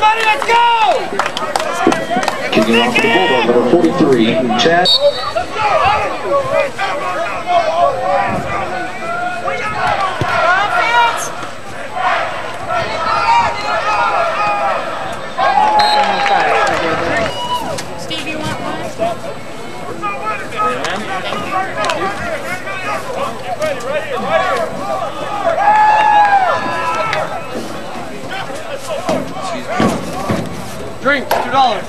Somebody, let's go! Kicking off for the Bulldog, number 43, Chad. Drinks, two dollars.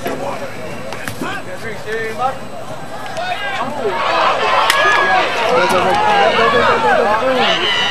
Let's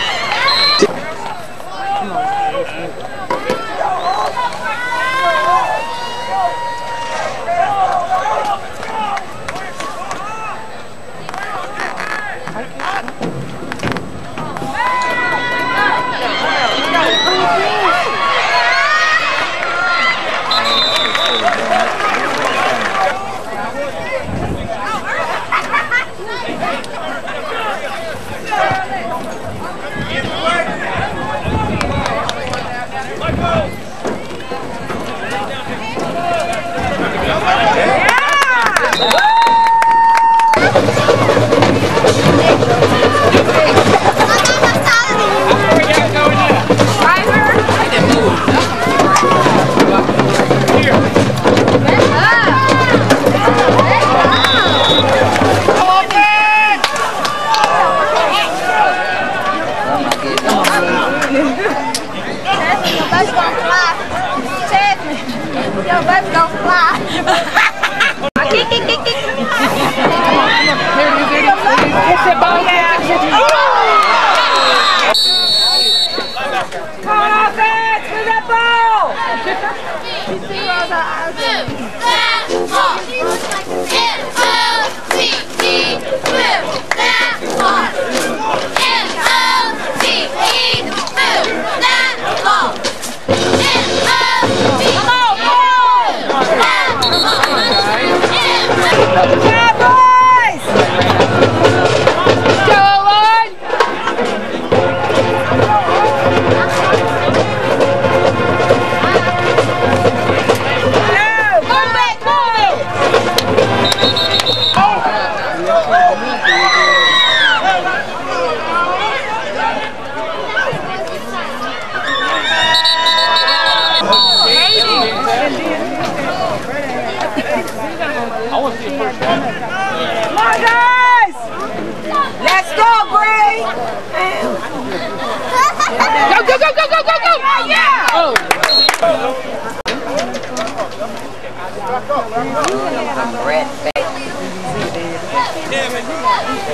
Come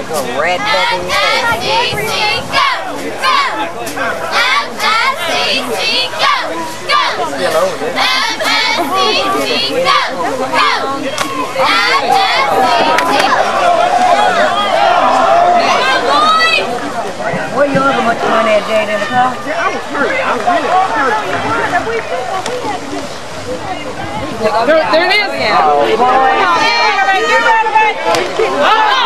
Go red baby. Still over there. Where you over much money at Jade in the car? I was hurt. I was really hurt. There, there it is. Oh, boy. Go,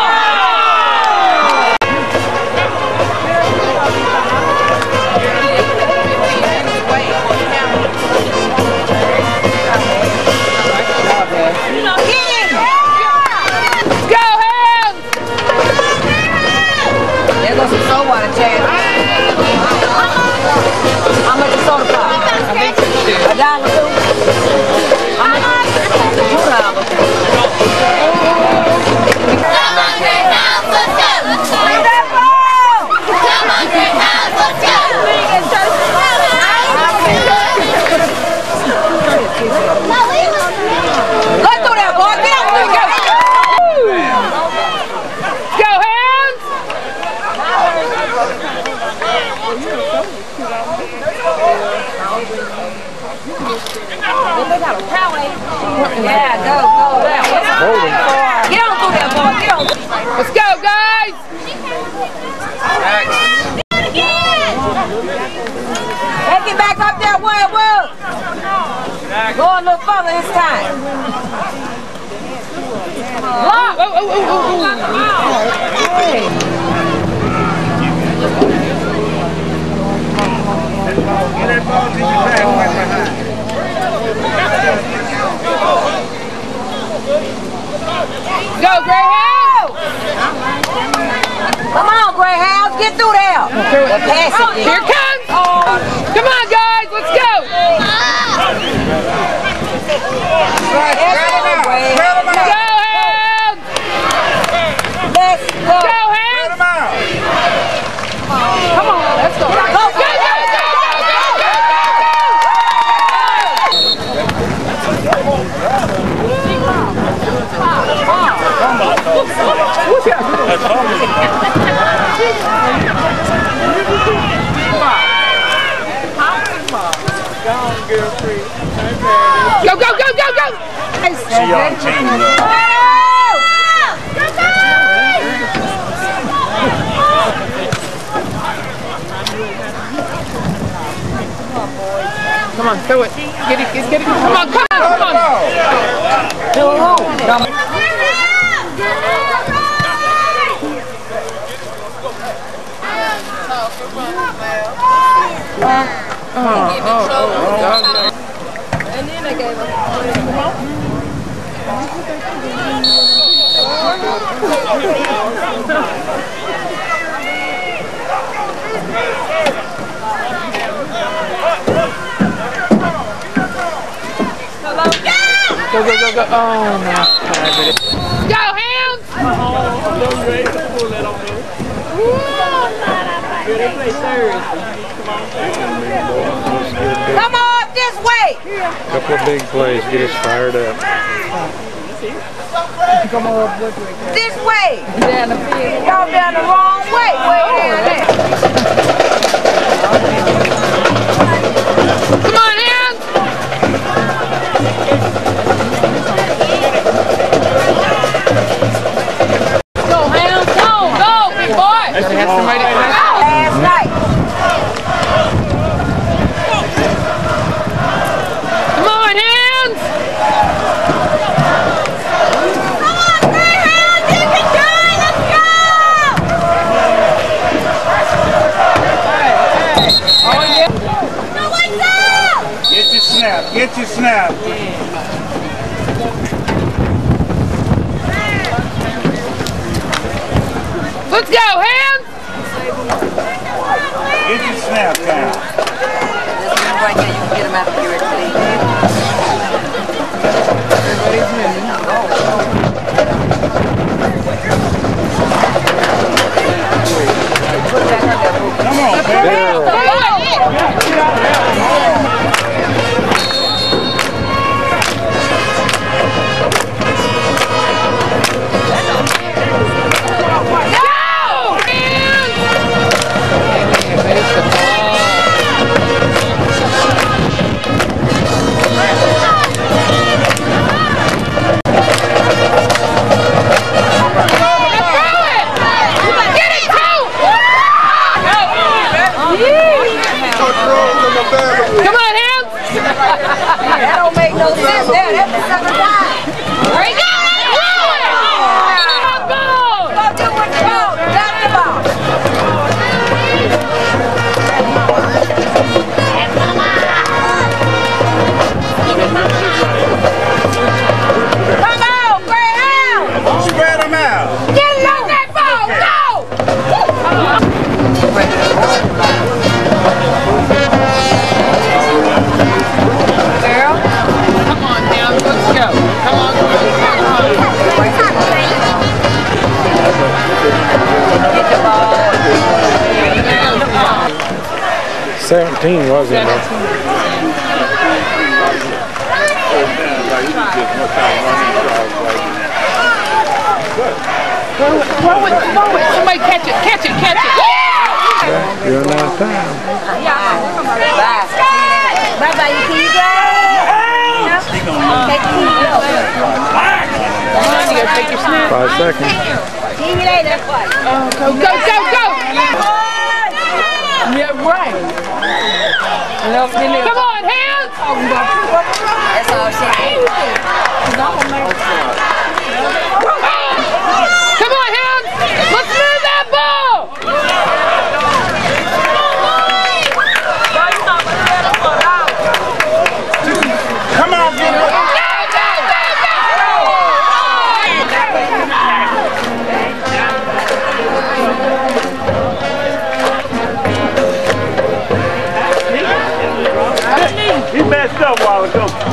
Go, Greyhounds! Come on, Greyhounds, get through there. Pass it. Here it comes. Come on, guys, let's go. Go, go, go, go, go. Come on, throw it. Get it, get, get it. Come on, come on, come on. Go, go, go, go. Oh, no. Go, Hounds. Come on this way. Couple of big plays, get us fired up. This way. Y'all down the wrong way. Way down there. Come on, Hounds. Go, Hounds. Go, go, boy. Gotta have somebody to Last night. Come on, Hounds. Get your snap. Get your snap. Let's go, Hounds. Get your snap down. Right there, you can get them out of here, please. Come on, baby. Go, 17, wasn't it? Throw it, throw it, somebody catch it, catch it, catch it. Yeah! You're not time. Bye. Bye-bye, you see you Go! Okay, see you. Take your snap. Five seconds. See you later. Go, go, go, go! Yeah, right. Come on, hands! That's all she Come Welcome.